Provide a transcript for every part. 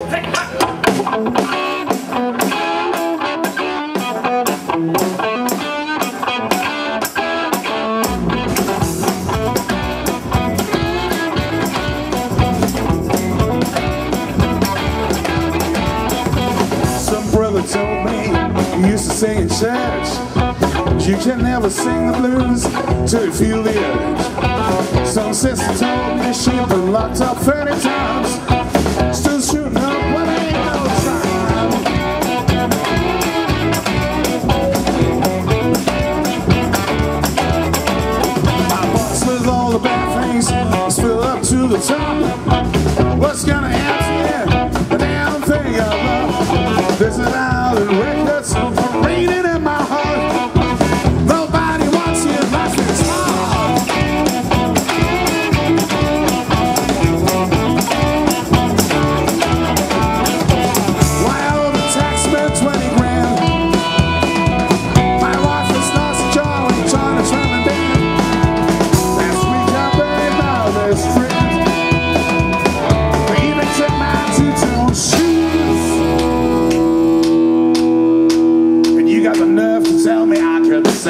Some brother told me he used to sing in church. You can never sing the blues till you feel the urge. Some sister told me she'd been locked up 30 times. piece is filled up to the top. What's gonna happen? The damn thing I love. This is how the records.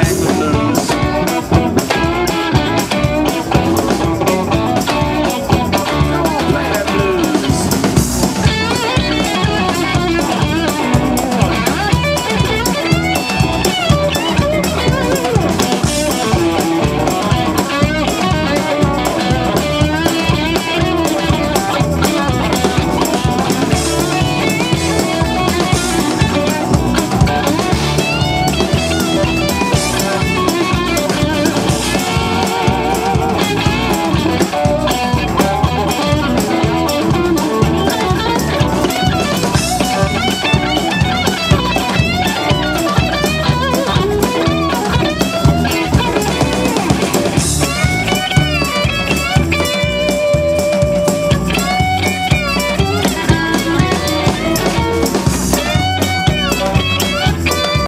saxophone.